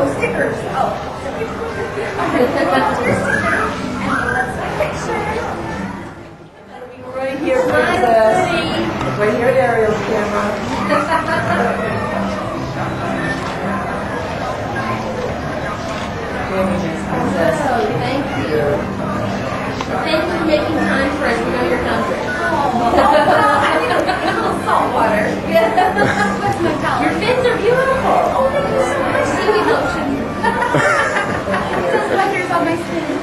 Oh, stickers. Oh. Right here, princess. Right here, at Ariel's camera. my skin.